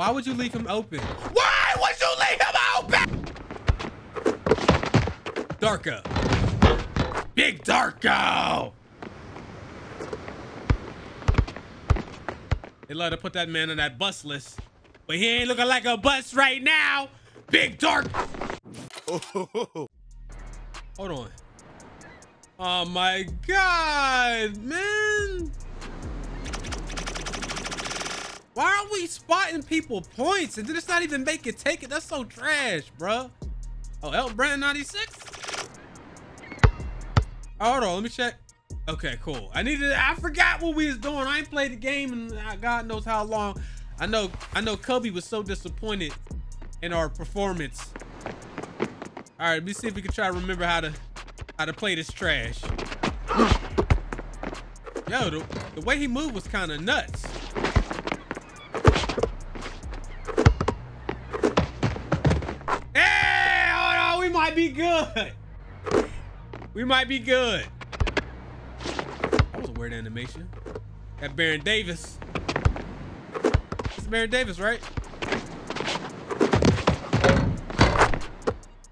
Why would you leave him open? Why would you leave him open? Darko. Big Darko. They love to put that man on that bus list, but he ain't looking like a bus right now. Big Dark. Hold on. Oh my God, man. Why are we spotting people points and then it's not even make it take it? That's so trash, bro. Oh, Elton Brand 96? Hold on, let me check. Okay, cool. I needed. I forgot what we was doing. I ain't played the game in uh, God knows how long. I know. I know. Kobe was so disappointed in our performance. All right, let me see if we can try to remember how to how to play this trash. Yo, the, the way he moved was kind of nuts. Might be good. We might be good. That was a weird animation. That Baron Davis. It's Baron Davis, right?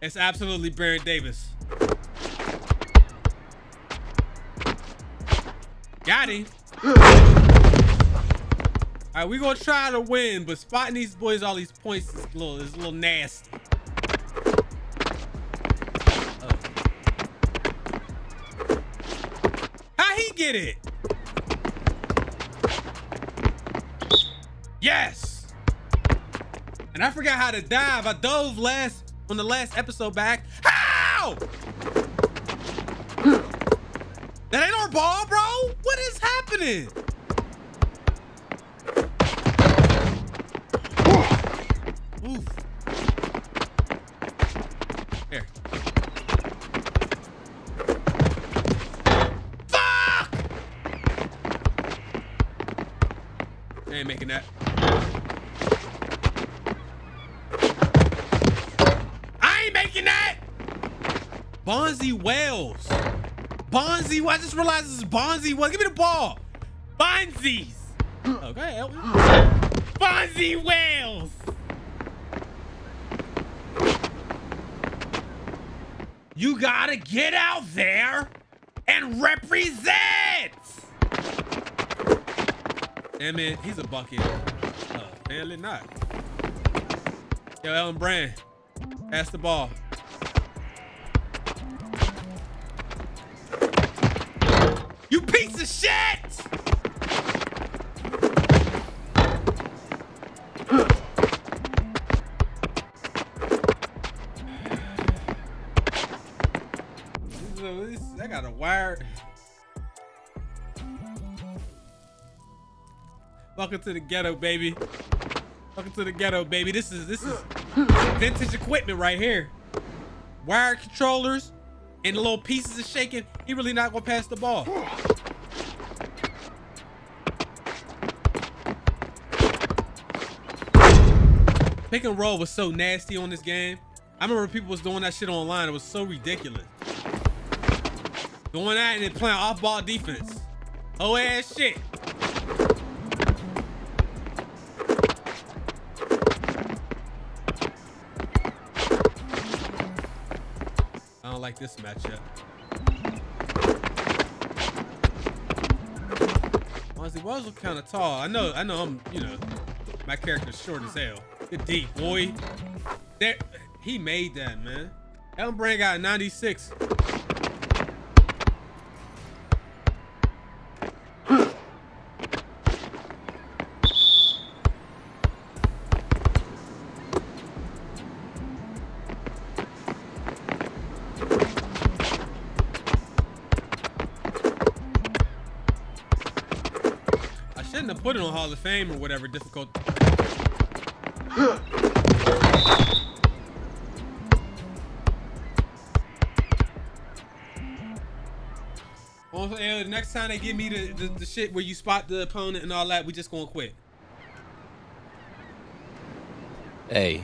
It's absolutely Baron Davis. Got him. All right, we gonna try to win, but spotting these boys all these points is a little, is a little nasty. Get it. Yes. And I forgot how to dive. I dove last on the last episode back. How? that ain't our ball, bro. What is happening? Ain't making that. I ain't making that! Bonzi Wells. Bonzi, I just realized this is Bonzi Wells. Give me the ball. Bonzies. Okay, help me. Bonzi Wells. You gotta get out there and represent. Damn he's a bucket. Uh, apparently not. Yo, Elton Brand, pass the ball. You piece of shit! I got a wire. Welcome to the ghetto, baby. Welcome to the ghetto, baby. This is this is vintage equipment right here. Wire controllers and the little pieces of shaking. He really not gonna pass the ball. Pick and roll was so nasty on this game. I remember people was doing that shit online. It was so ridiculous. Doing that and then playing off-ball defense. Oh ass shit. Like this matchup. Honestly, Wells look kind of tall. I know, I know I'm, you know, my character's short as hell. Good deep, boy. There, he made that, man. Elton Brand got 96. Hall of Fame or whatever difficult. the uh, next time they give me the, the, the shit where you spot the opponent and all that, we just gonna quit. Hey,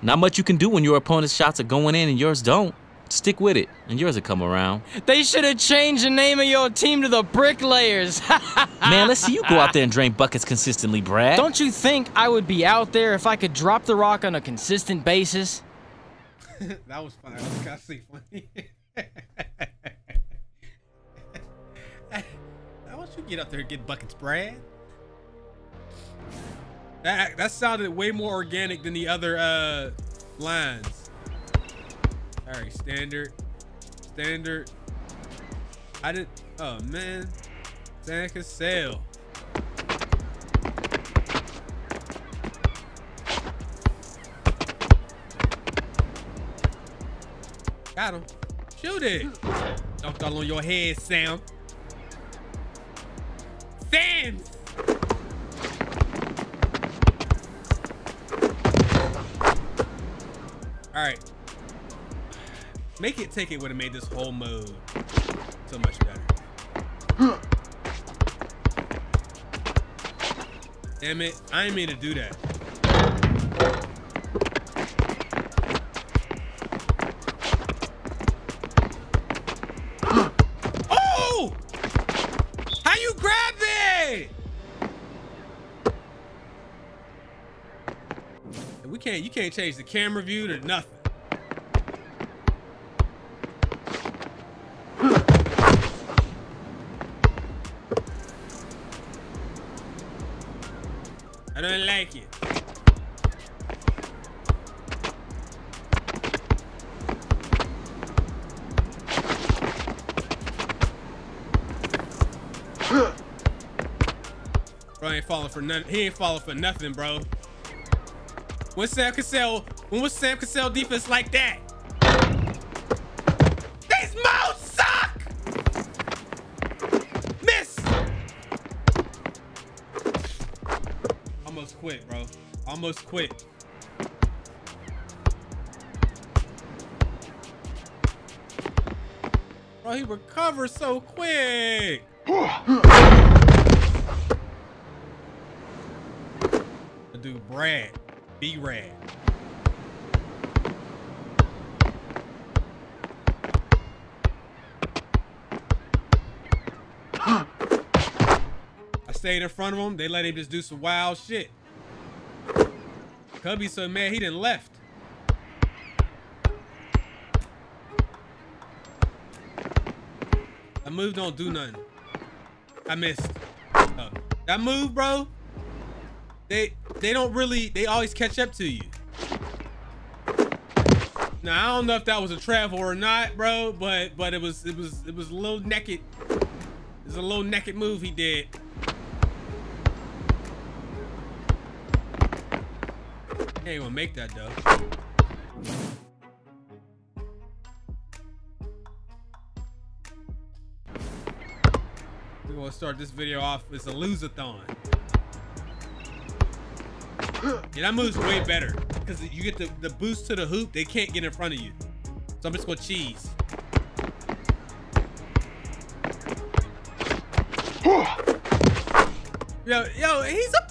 not much you can do when your opponent's shots are going in and yours don't. Stick with it, and yours will come around. They should have changed the name of your team to the Bricklayers. Man, let's see you go out there and drain buckets consistently, Brad. Don't you think I would be out there if I could drop the rock on a consistent basis? that was funny. That was kind of funny. Why don't you get up there and get buckets, Brad? That that sounded way more organic than the other uh lines. All right, standard, standard. I didn't. Oh man, Sam Cassell. Got him. Shoot it. Dunked all on your head. Sam. Make it take it would have made this whole mode so much better. Damn it. I didn't mean to do that. Oh! How you grab? We can't, you can't change the camera view to nothing. Don't like it. Bro ain't falling for none. He ain't falling for nothing, bro. When Sam Cassell, when was Sam Cassell defense like that? Quit, bro. Almost quit. Bro, he recovers so quick. Dude Brad, B Rad. I stayed in front of him. They let him just do some wild shit. Cubby so mad he didn't left. That move don't do nothing. I missed. Oh. That move, bro. They they don't really they always catch up to you. Now I don't know if that was a travel or not, bro, but but it was it was it was a little naked. It was a little naked move he did. He ain't gonna make that though. We're gonna start this video off as a loseathon. Yeah, that move's way better because you get the, the boost to the hoop. They can't get in front of you. So I'm just gonna cheese. yo, yo, he's a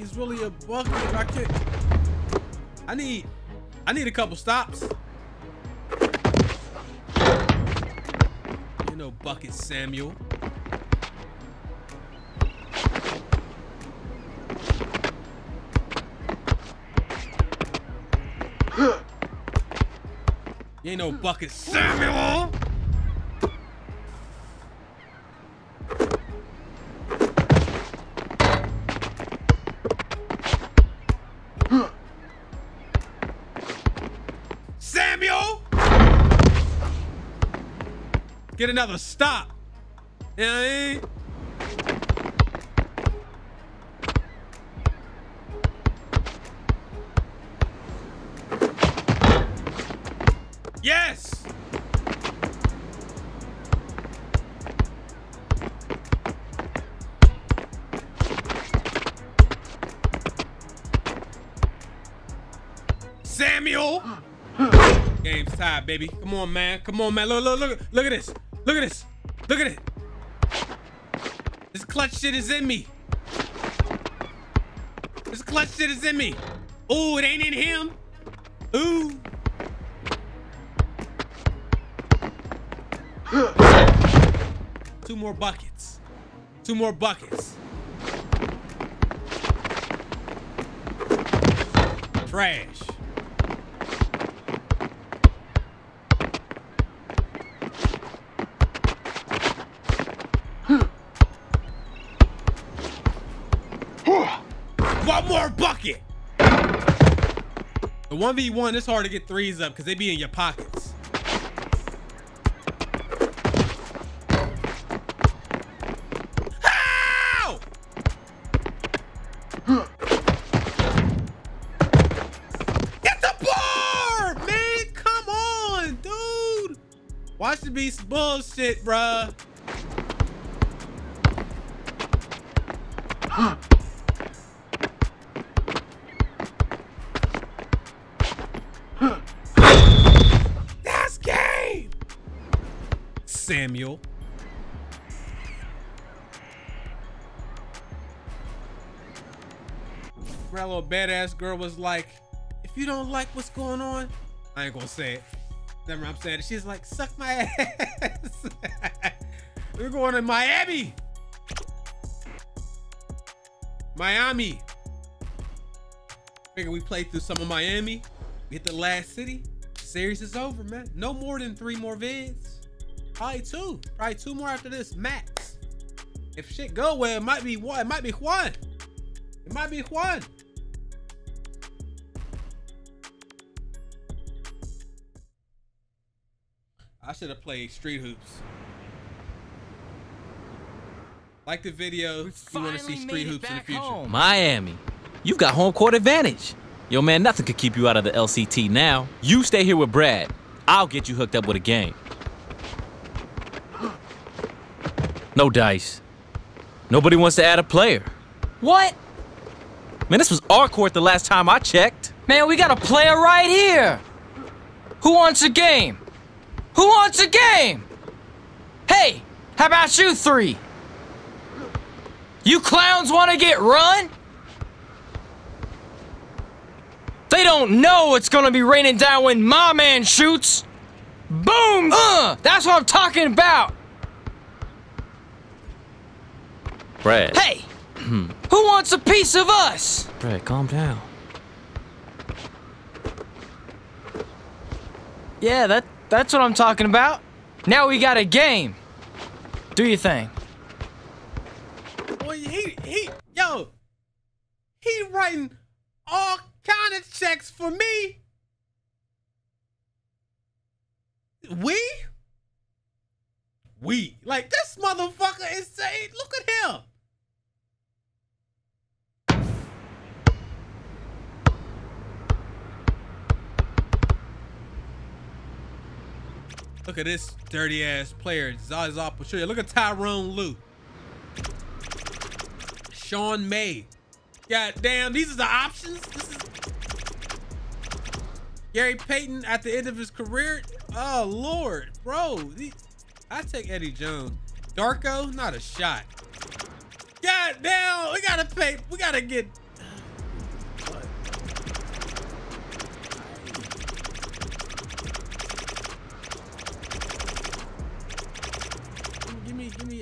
He's really a bucket. I can't. I need. I need a couple stops. You know, bucket Samuel. You ain't no bucket. Samuel! Get another stop. You know what I mean? Yes! Samuel! Game's tied, baby. Come on, man. Come on, man. Look, look, look, look at this. Look at this. Look at it. This clutch shit is in me. This clutch shit is in me. Ooh, it ain't in him. Ooh. Two more buckets. Two more buckets. Trash. One more bucket. The 1v1, it's hard to get threes up because they be in your pockets. How? Get the bar, man. Come on, dude. Watch the beast bullshit, bruh. Samuel. My little badass girl was like, if you don't like what's going on, I ain't gonna say it. Never I'm saying it. She's like, suck my ass. We're going to Miami. Miami. Figure we played through some of Miami. We hit the last city. Series is over, man. No more than three more vids. Probably two. Probably two more after this, max. If shit go well, it might be one. It might be Juan. It might be Juan. I should have played Street Hoops. Like the video if you want to see Street Hoops in the future. Home. Miami. You've got home court advantage. Yo, man, nothing could keep you out of the LCT now. You stay here with Brad. I'll get you hooked up with a game. No dice. Nobody wants to add a player. What? Man, this was our court the last time I checked. Man, we got a player right here. Who wants a game? Who wants a game? Hey, how about you three? You clowns want to get run? They don't know it's gonna be raining down when my man shoots. Boom! Uh, that's what I'm talking about. Brad. Hey, who wants a piece of us? Brad, calm down. Yeah, that that's what I'm talking about. Now we got a game. Do your thing. Boy, he he yo, he writing all kind of checks for me. We? We. Like this motherfucker is saying, look at him. Look at this dirty ass player, Zaza Pachulia. Look at Tyrone Lue. Sean May. God damn, these are the options. This is Gary Payton at the end of his career. Oh Lord, bro. I take Eddie Jones. Darko, not a shot. God damn, we gotta pay. We gotta get.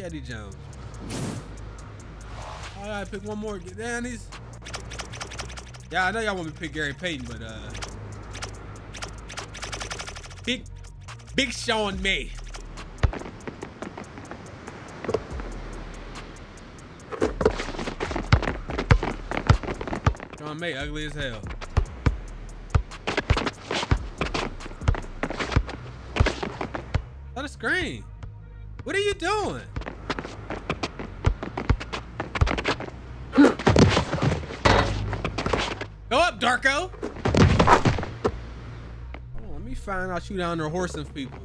Eddie Jones. I gotta pick one more. Get down. Yeah, I know y'all want me to pick Gary Payton, but uh, big, big Sean May. Sean May, ugly as hell. On the screen. What are you doing? Go Darko. Let me find out you down there horsing people.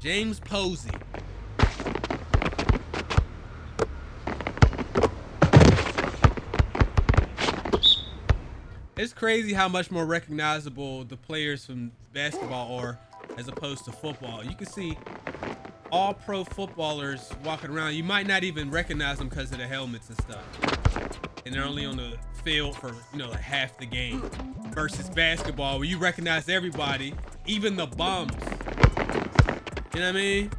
James Posey. It's crazy how much more recognizable the players from basketball are as opposed to football. You can see all pro footballers walking around. You might not even recognize them because of the helmets and stuff. And they're only on the field for, you know, like half the game. Versus basketball where you recognize everybody, even the bums. You know what I mean?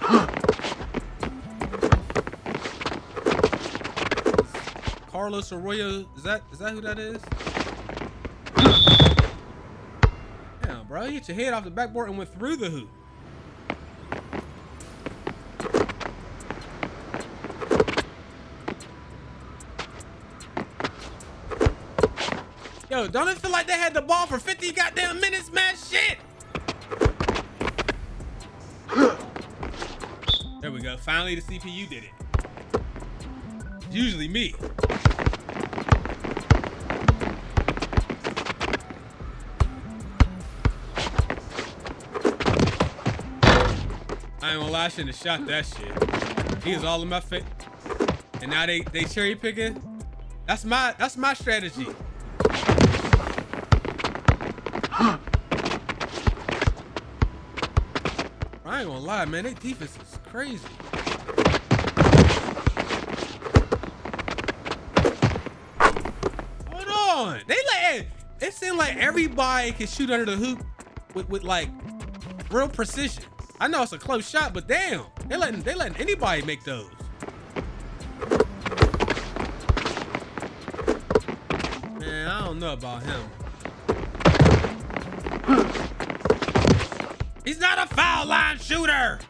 Carlos Arroyo, is that is that who that is? Damn, bro, you hit your head off the backboard and went through the hoop. Yo, don't it feel like they had the ball for 50 goddamn minutes, man? Shit! There we go. Finally, the CPU did it. Usually me. I ain't gonna lie, I shouldn't have shot that shit. He was all in my face. And now they they cherry picking. That's my that's my strategy. I ain't gonna lie, man. They defense is crazy. Hold on. They let it seemed like everybody can shoot under the hoop with, with like real precision. I know it's a close shot, but damn, they letting they letting anybody make those. Man, I don't know about him. He's not a foul line shooter.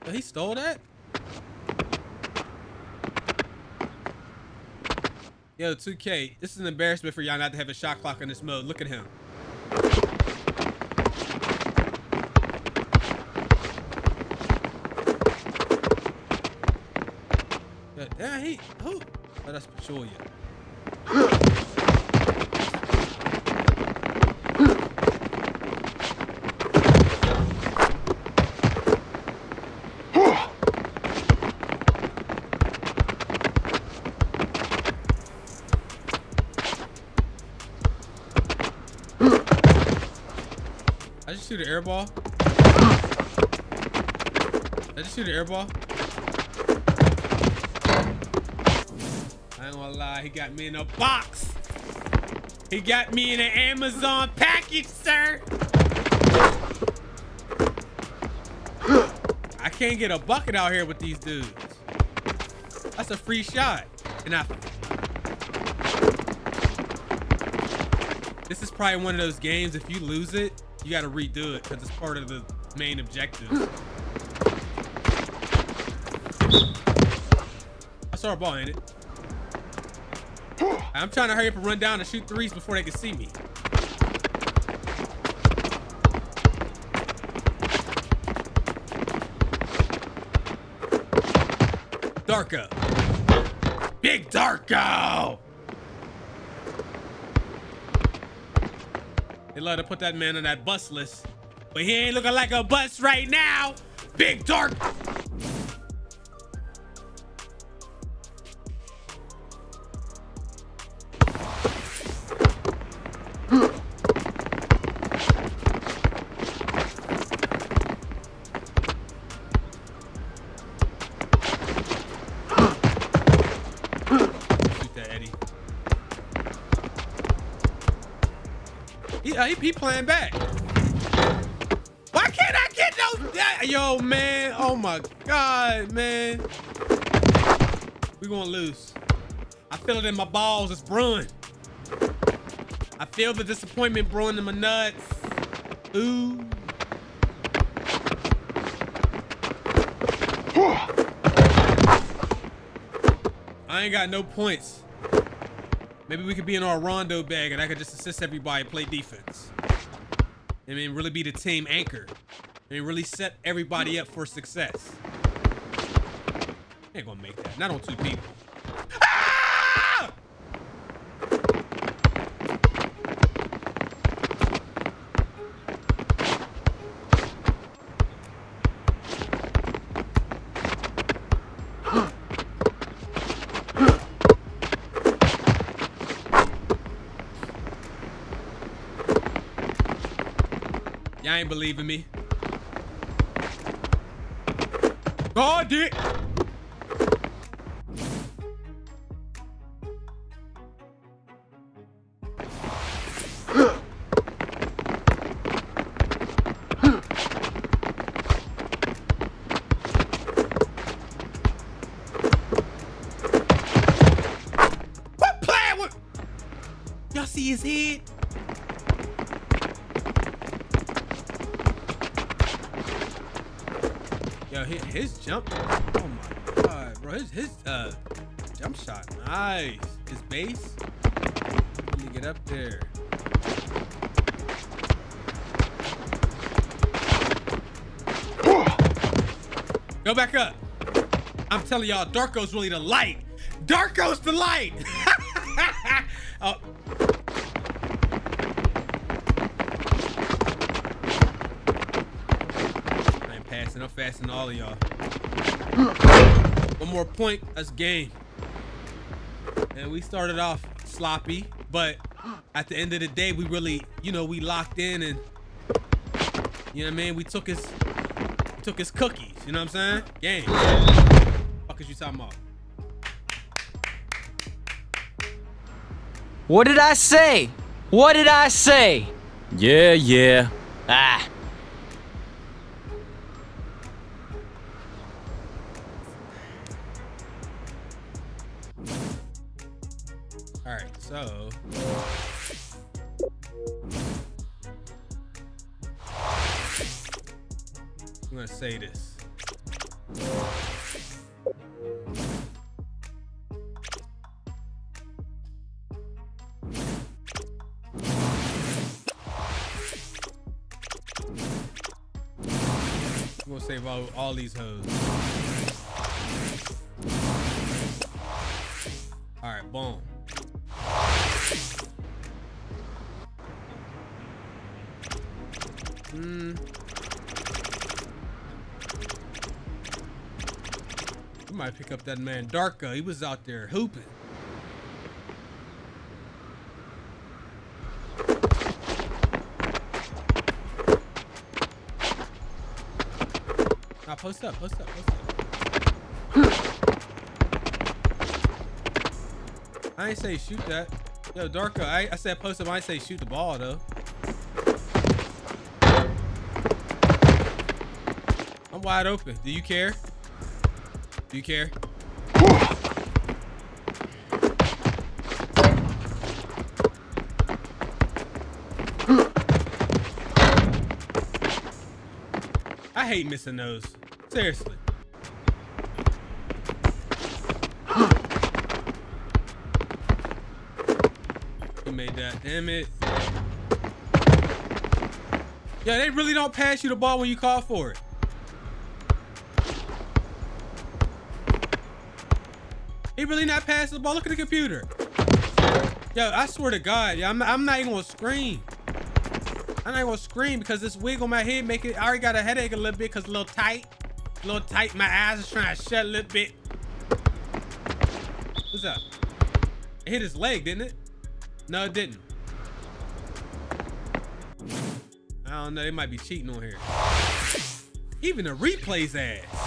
But he stole that? Yo, 2K, this is an embarrassment for y'all not to have a shot clock in this mode. Look at him. Yeah, yeah, he, who? That's Pachulia. I just shoot an air ball. I just shoot an air ain't he got me in a box. He got me in an Amazon package, sir. I can't get a bucket out here with these dudes. That's a free shot. And I This is probably one of those games, if you lose it, you gotta redo it because it's part of the main objective. I saw a ball in it. I'm trying to hurry up and run down and shoot threes before they can see me. Darko. Big Darko! They love to put that man on that bus list. But he ain't looking like a bus right now. Big Dark. Man. We gonna lose. I feel it in my balls. It's brewing. I feel the disappointment brewing in my nuts. Ooh. I ain't got no points. Maybe we could be in our rondo bag and I could just assist everybody play defense. I mean, really be the team anchor. I mean, really set everybody up for success. They're gonna make that. Not on two people. Ah! Y'all ain't believing me. God damn. Back up. I'm telling y'all, Darko's really the light. Darko's the light. oh. I am passing. I'm faster than all of y'all. One more point. That's game. And we started off sloppy, but at the end of the day, we really, you know, we locked in and you know what I mean. We took his, took his cookies. You know what I'm saying? Game. Fuck is you talking about? What did I say? What did I say? Yeah, yeah. Ah. These hoes. All right, boom. Hmm. We might pick up that man Darko. He was out there hooping. Nah, post up, post up, post up. I ain't say shoot that. Yo, Darko, I, I said post up. I ain't say shoot the ball though. I'm wide open. Do you care? Do you care? I hate missing those. Seriously. He made that. Damn it. Yeah, they really don't pass you the ball when you call for it. He really not passing the ball. Look at the computer. Yo, I swear to God, I'm, I'm not even gonna scream. I'm not gonna scream because this wig on my head make it. I already got a headache a little bit because a little tight, a little tight. My eyes are trying to shut a little bit. What's up? It hit his leg, didn't it? No, it didn't. I don't know. They might be cheating on here. Even the replays ass.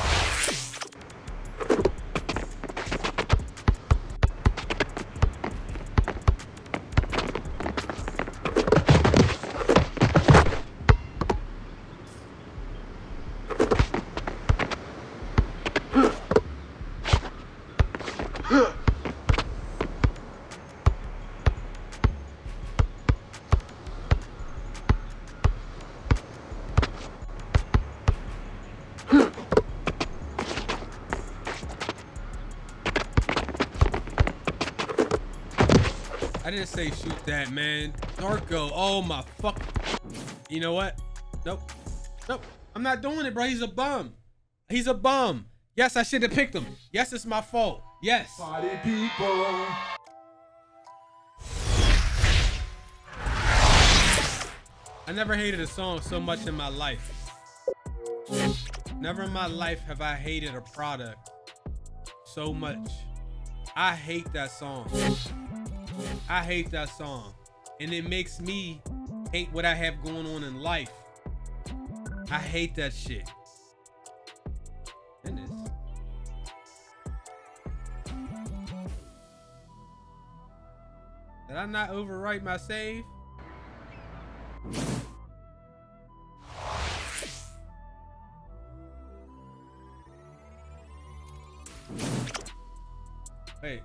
I didn't say shoot that, man. Darko, oh my fuck. You know what? Nope. Nope. I'm not doing it, bro. He's a bum. He's a bum. Yes, I should have picked him. Yes, it's my fault. Yes. Party people. I never hated a song so much in my life. Never in my life have I hated a product so much. I hate that song. I hate that song. And it makes me hate what I have going on in life. I hate that shit. Goodness. Did I not overwrite my save? Wait.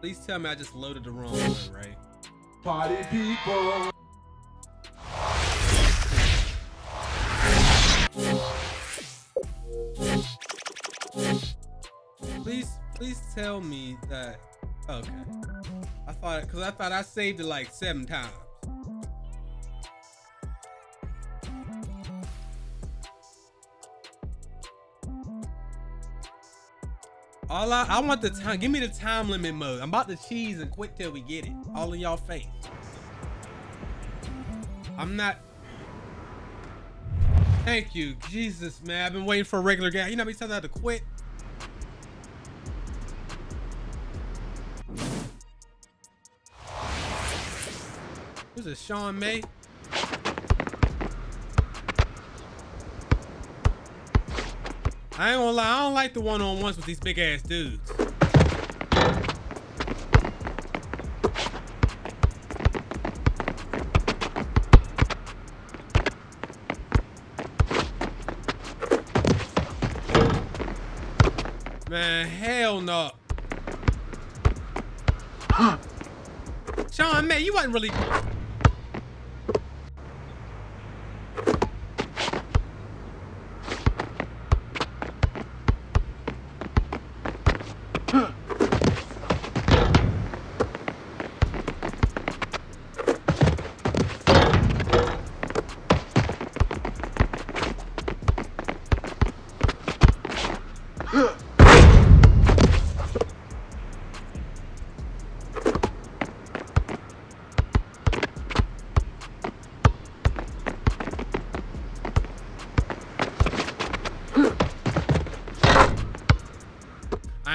Please tell me I just loaded the wrong one, right? Party people. Please, please tell me that. Okay. I thought, because I thought I saved it like seven times. All I, I want the time. Give me the time limit mode. I'm about to cheese and quit till we get it. All in y'all face. I'm not. Thank you, Jesus, man. I've been waiting for a regular guy. You know how many times I had to quit? Who's this? Sean May? I ain't gonna lie, I don't like the one-on-ones with these big ass dudes. Man, hell no. Sean man, you wasn't really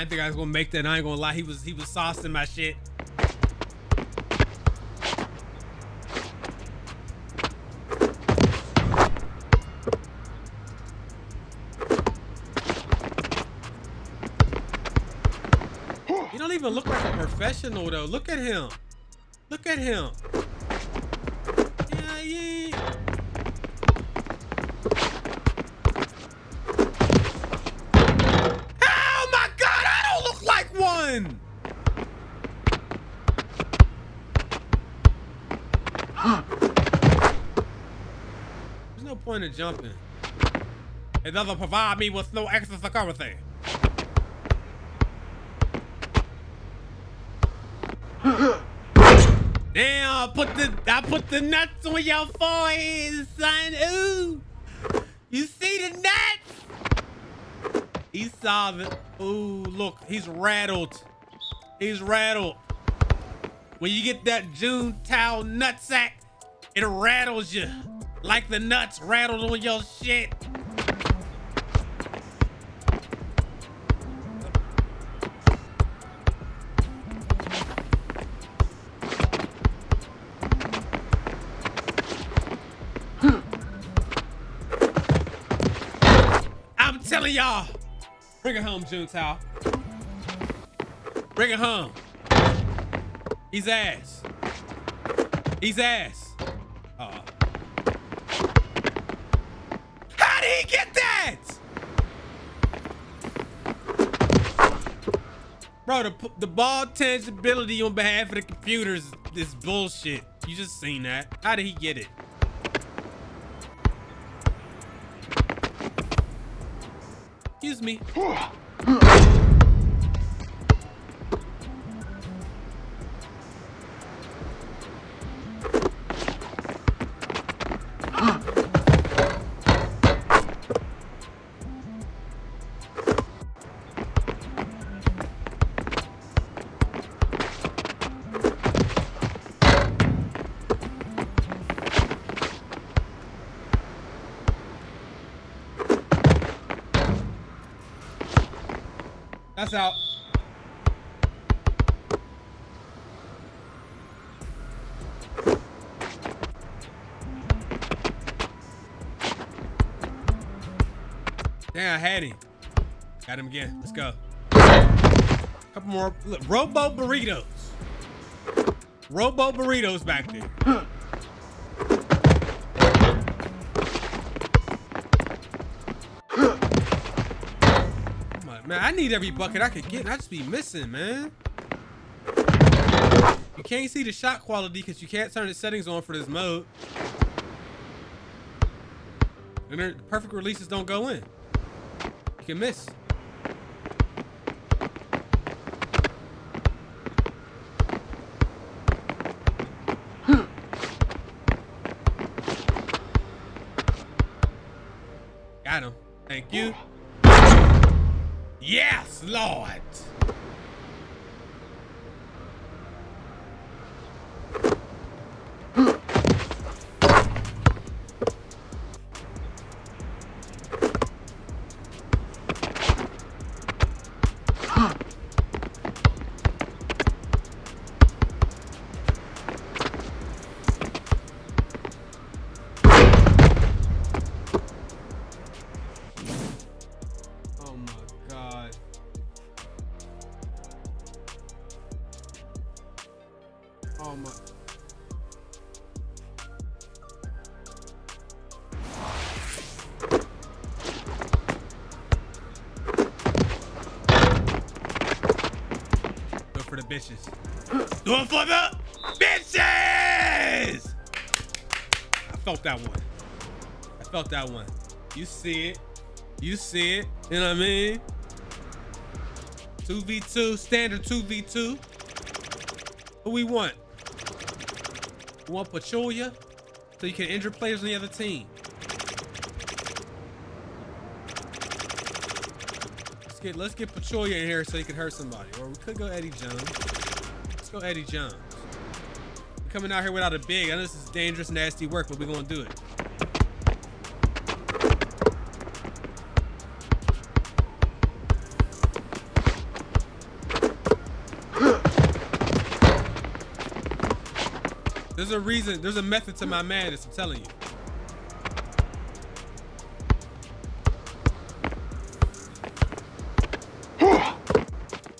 didn't think I was gonna make that. I ain't gonna lie. He was he was saucing my shit. He don't even look like a professional though. Look at him. Look at him. Yeah, yeah. Oh my god, I don't look like one! There's no point in jumping. It doesn't provide me with no extra security. Damn, I put the I put the nuts on your forehead, son. Ooh. You see the nuts? He saw the. Ooh, look, he's rattled. He's rattled. When you get that June towel nutsack, it rattles you like the nuts rattled on your shit. I'm telling y'all. Bring it home, Juntao. Bring it home. He's ass. He's ass. Uh. How did he get that? Bro, the, the ball tangibility on behalf of the computers is bullshit. You just seen that. How did he get it? Excuse me. Out. Damn, I had him. Got him again. Let's go. Couple more. Look, Robo burritos. Robo burritos back there. Need every bucket I could get. I just be missing, man. You can't see the shot quality because you can't turn the settings on for this mode. And perfect releases don't go in. You can miss. Felt that one. You see it. You see it. You know what I mean? 2v2, standard 2v2. Who we want? We want Pachulia so you can injure players on the other team. Let's get let's get Pachulia in here so he can hurt somebody. Or we could go Eddie Jones. Let's go Eddie Jones. We're coming out here without a big. I know this is dangerous, nasty work, but we're gonna do it. There's a reason, there's a method to my madness, I'm telling you.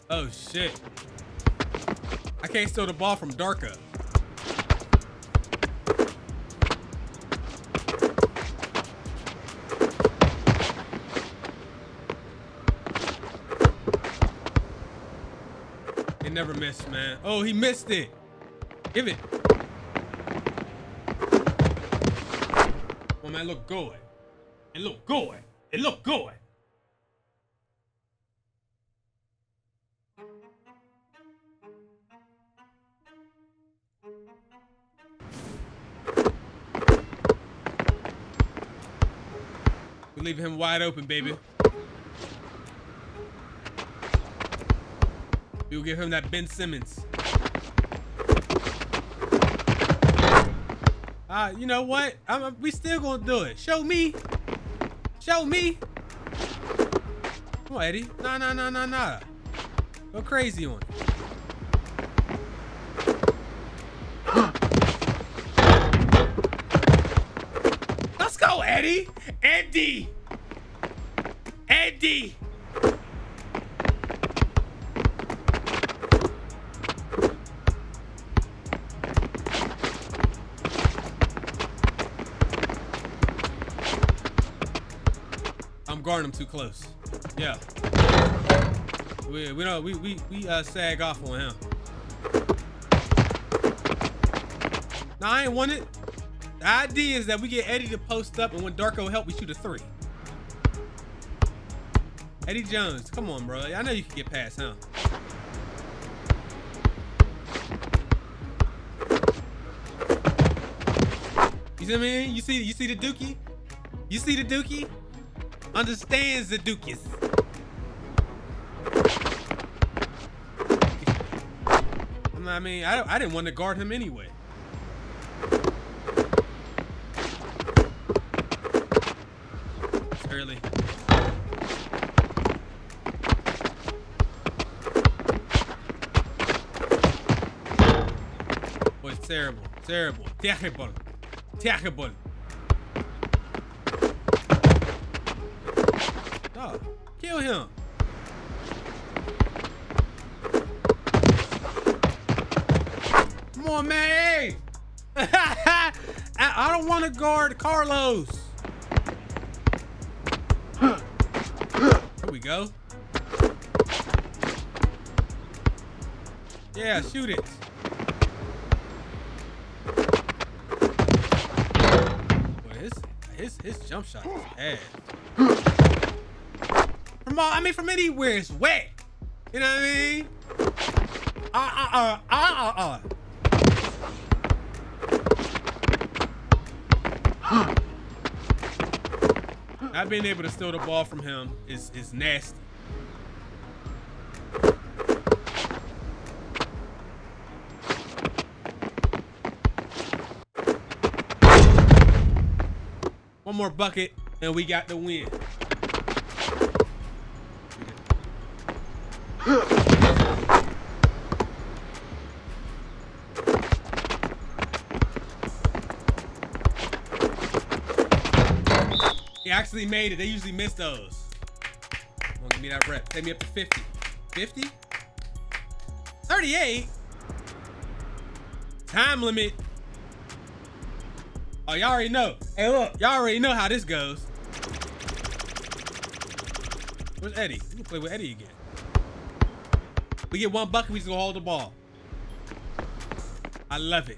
Oh shit. I can't steal the ball from Darko. It never missed, man. Oh, he missed it. Give it. Well, man, look good. It look good. It look good. We leave him wide open, baby. We'll give him that Ben Simmons. Uh, you know what? I'm, we still gonna do it. Show me. Show me. Come on, Eddie. Nah, nah, nah, nah, nah. Go crazy on it. Let's go, Eddie. Eddie. Eddie. I'm him too close. Yeah. We we don't we we we uh sag off on him. Nah, I ain't want it. The idea is that we get Eddie to post up, and when Darko help, we shoot a three. Eddie Jones, come on, bro. I know you can get past, huh? You see what I mean? You see, you see the Dookie? You see the Dookie? Understands the Dookies. I mean, I, I didn't want to guard him anyway. Early. Boy, it's terrible. Terrible. Terrible. Terrible. Oh, kill him. Come on, man. I, I don't want to guard Carlos. Here we go. Yeah, shoot it. His, his, his jump shot is ass. I mean, from anywhere, it's wet. You know what I mean? Uh, uh, uh. Not being able to steal the ball from him is, is nasty. One more bucket and we got the win. He actually made it. They usually miss those. Give me that rep. Take me up to 50. 50? 38? Time limit. Oh, y'all already know. Hey, look, y'all already know how this goes. Where's Eddie? We can play with Eddie again. We get one bucket, we just go hold the ball. I love it.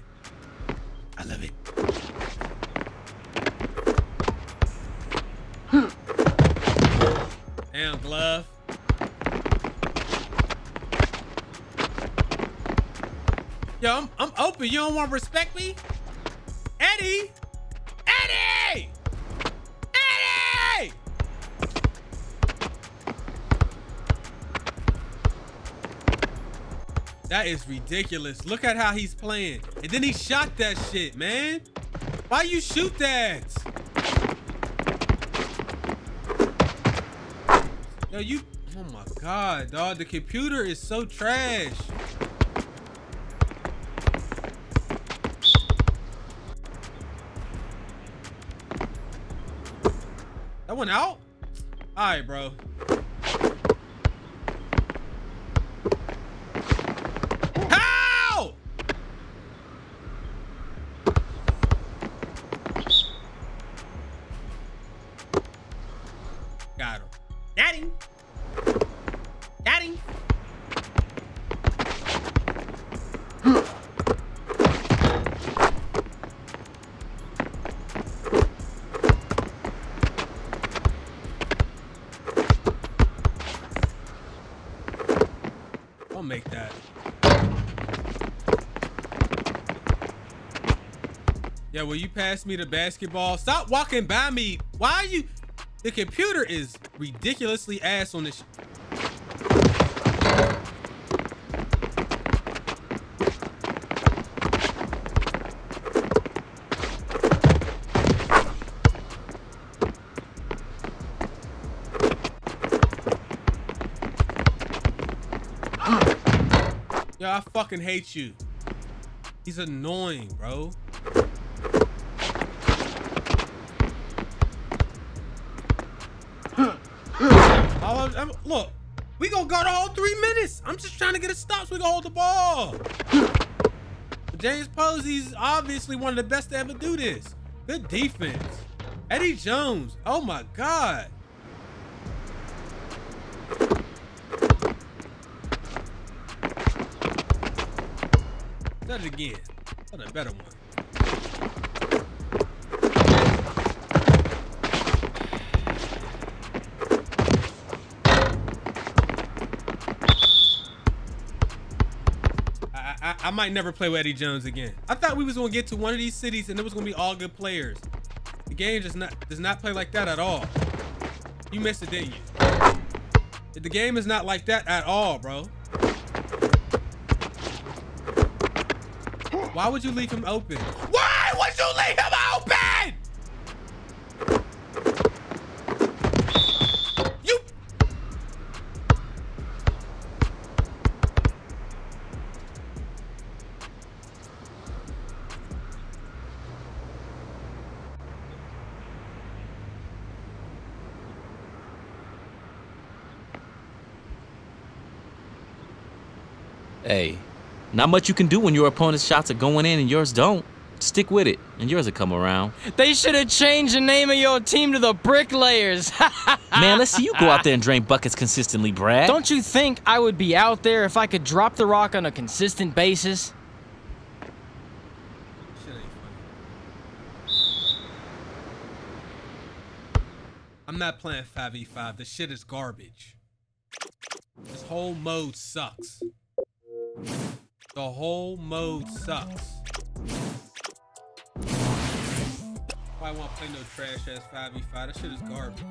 I'm, I'm open. You don't want to respect me? Eddie! Eddie! Eddie! That is ridiculous. Look at how he's playing. And then he shot that shit, man. Why you shoot that? Yo, you, oh my God, dog. The computer is so trash. Out? All right, bro. Yeah, will you pass me the basketball? Stop walking by me. Why are you? The computer is ridiculously ass on this. Yo, I fucking hate you. He's annoying, bro. Look, we gonna go the whole three minutes. I'm just trying to get a stop so we can hold the ball. James Posey's obviously one of the best to ever do this. Good defense. Eddie Jones. Oh my God. It again. Done a better one. I, might never play with Eddie Jones again. I thought we was gonna get to one of these cities and it was gonna be all good players. The game does not does not play like that at all. You missed it, didn't you? The game is not like that at all, bro. Why would you leave him open? Why would you leave him open? Hey, not much you can do when your opponent's shots are going in and yours don't. Stick with it, and yours will come around. They should have changed the name of your team to the Bricklayers. Man, let's see you go out there and drain buckets consistently, Brad. Don't you think I would be out there if I could drop the rock on a consistent basis? Shit ain't funny. I'm not playing 5v5. This shit is garbage. This whole mode sucks. The whole mode sucks. Why want to play no trash ass 5v5? That shit is garbage.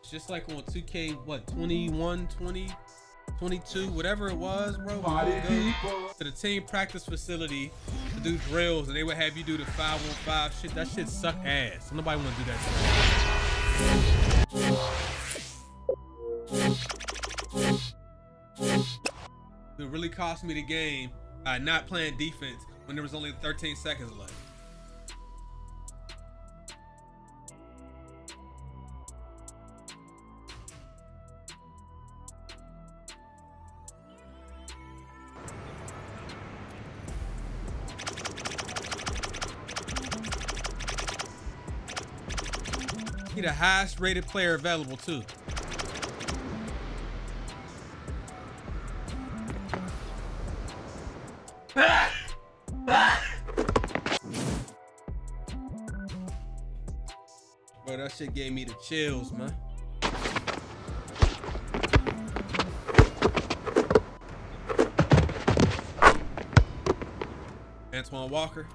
It's just like on 2K, what, 21, 20, 22, whatever it was, bro. we would go to the team practice facility to do drills, and they would have you do the 515 shit. That shit suck ass. Nobody want to do that shit. It really cost me the game uh, not playing defense when there was only 13 seconds left. He the highest rated player available too. Bro, that shit gave me the chills, man. Antoine Walker.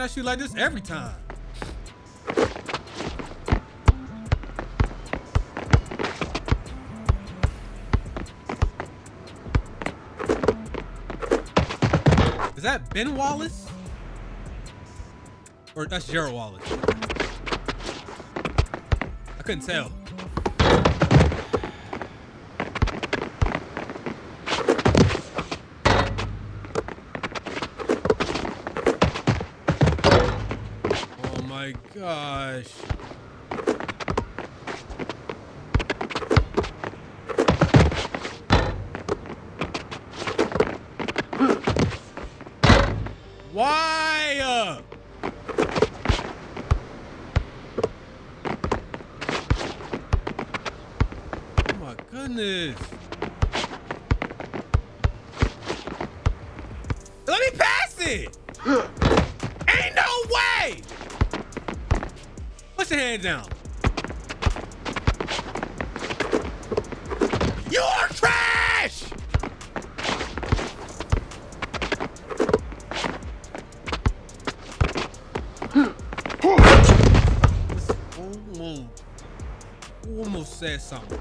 I shoot like this every time? Is that Ben Wallace? Or that's Gerald Wallace? I couldn't tell. Oh my gosh. Down. You're trash. Almost, almost said something.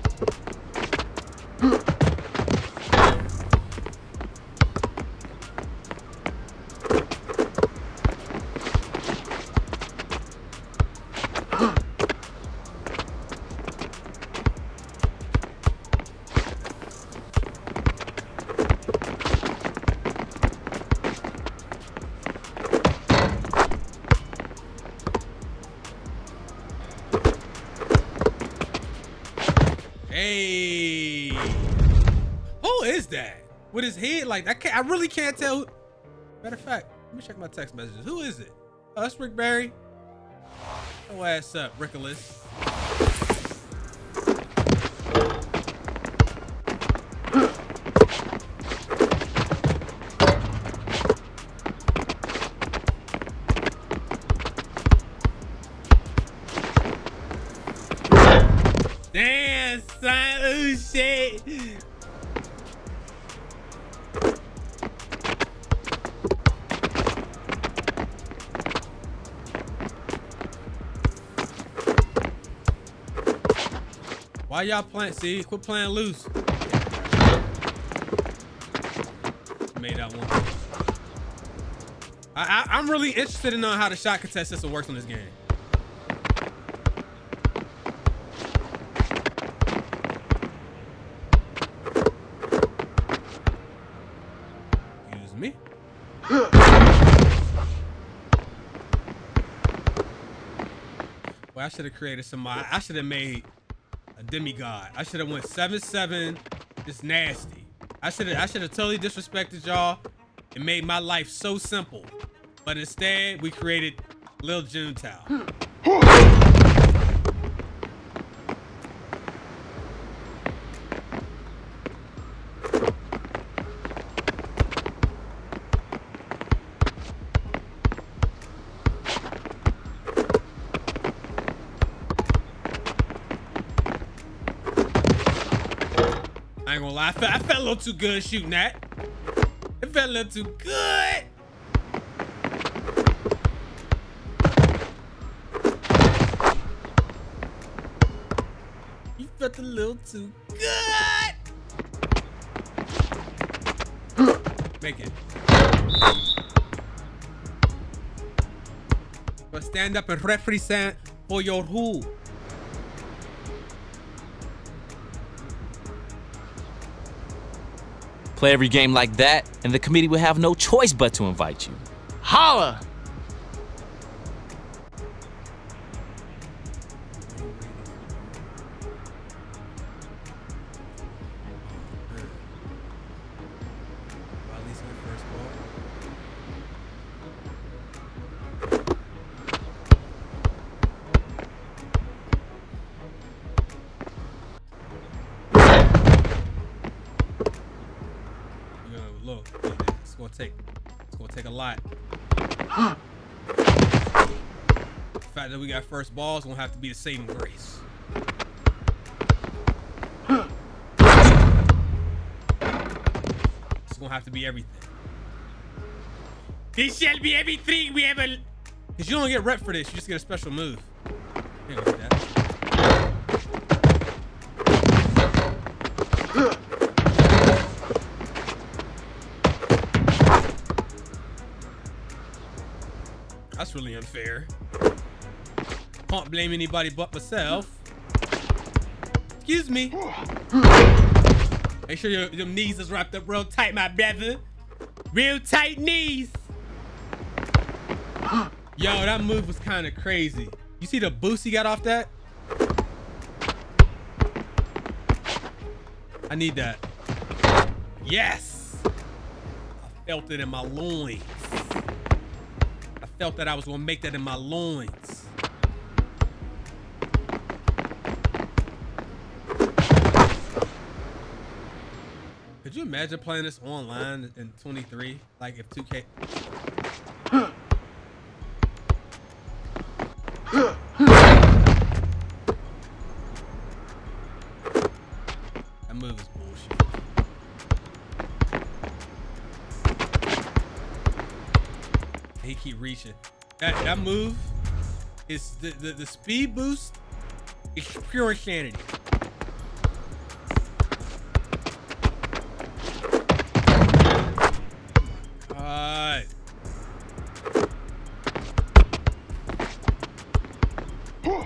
I really can't tell. Matter of fact, let me check my text messages. Who is it? Oh, Us, Rick Barry. Go ass up, Rickolas. y'all playing? See, quit playing loose. Made that one. I, I, am really interested in knowing how the shot contest system works on this game. Excuse me. Well, I should have created some. I should have made a demigod. I should have went seven seven. It's nasty. I should have. I should have totally disrespected y'all and made my life so simple. But instead, we created Lil Juntao. A little too good shooting that. It felt a little too good. You felt a little too good. Make it. But stand up and represent for your who. Play every game like that, and the committee will have no choice but to invite you. Holla! The fact that we got first balls gonna have to be the saving grace. It's gonna have to be everything. This shall be everything we ever. Cause you don't get rep for this, you just get a special move. That's really unfair. Can't blame anybody but myself. Excuse me. Make sure your, your knees is wrapped up real tight, my brother. Real tight knees. Yo, that move was kind of crazy. You see the boost he got off that? I need that. Yes. I felt it in my loins. I felt that I was gonna make that in my loins. Imagine playing this online in 23? Like if 2K. That move is bullshit. He keep reaching. That that move is the, the, the speed boost is pure insanity.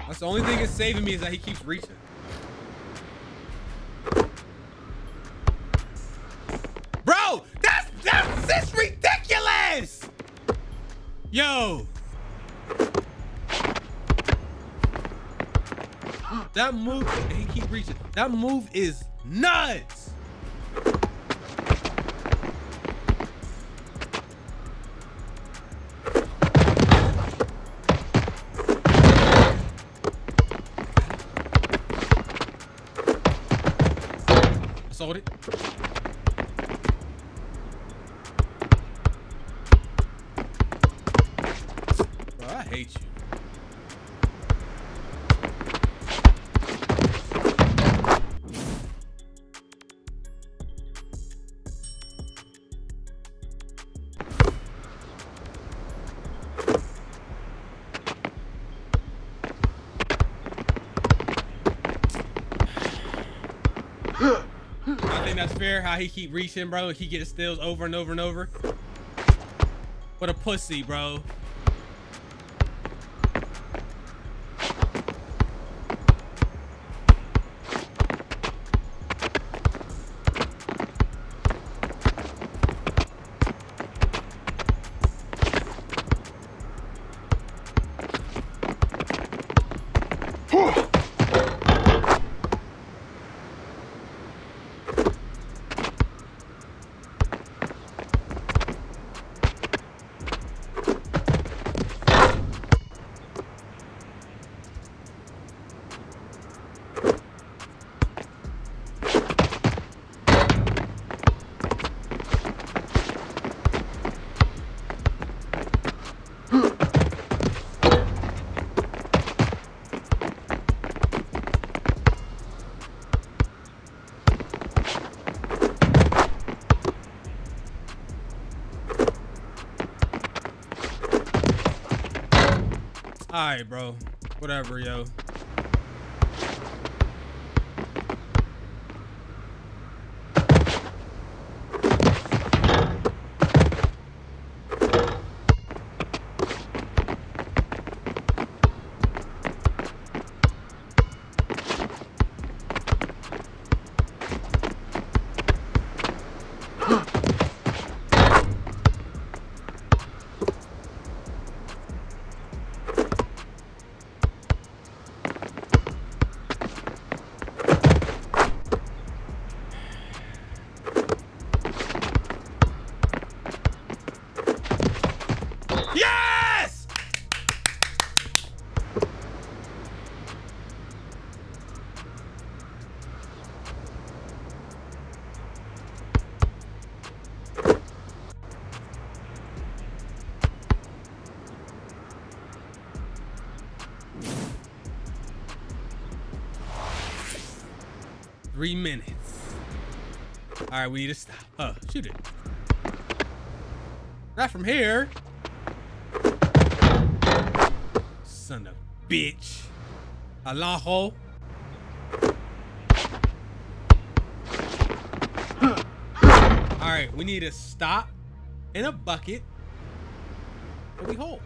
That's the only thing that's saving me is that he keeps reaching. Bro, that's that's this ridiculous. Yo. That move, he keep reaching. That move is nuts. Fair how he keep reaching, bro. He gets steals over and over and over. What a pussy, bro. Right, bro. Whatever, yo. Three minutes. All right, we need to stop. Oh, shoot it. Not from here. Son of a bitch. Alajo. All right, we need to stop in a bucket. And we hold.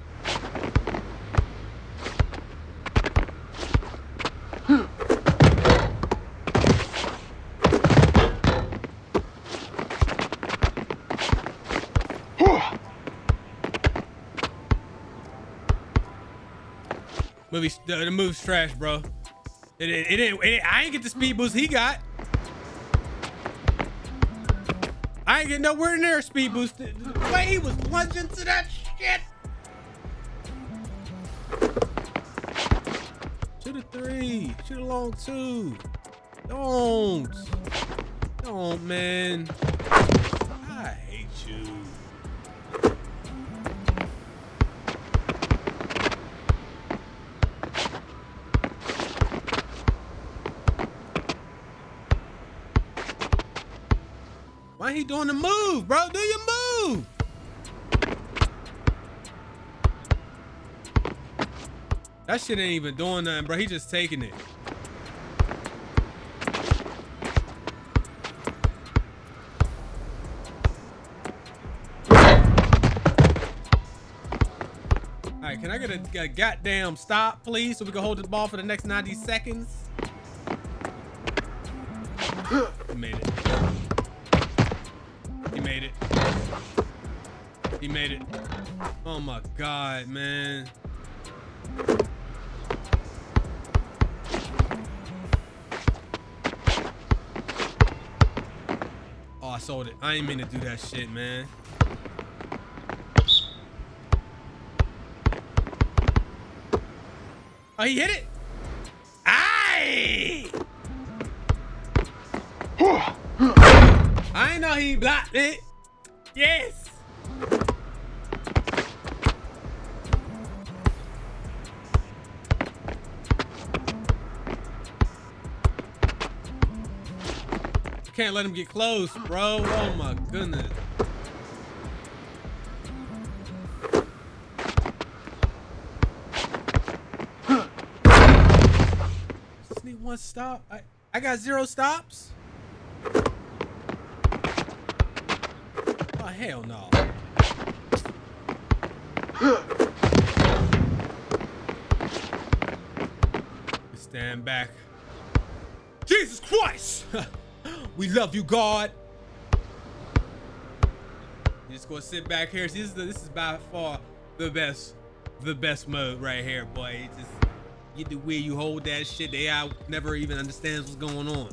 Movie, the, the move's trash, bro. It, it, it, didn't- it, I ain't get the speed boost he got. I ain't get nowhere near speed boost. The, the way he was lunging to that shit. Shoot a three. Shoot a long two. Don't. Don't, man. I hate you. Doing the move, bro? Do your move. That shit ain't even doing nothing, bro. He just taking it. All right, can I get a, a goddamn stop, please, so we can hold the ball for the next 90 seconds? Oh my god, man. Oh, I sold it. I ain't mean to do that shit, man. Oh, he hit it. Aye! I know he blocked it. Yes. Can't let him get close, bro. Oh my goodness. Just need one stop. I, I got zero stops. Oh hell no. Stand back. Jesus Christ! we love you, God. You just gonna sit back here. See, this is the, this is by far the best, the best mode right here, boy. Just get the way you hold that shit. The AI never even understands what's going on.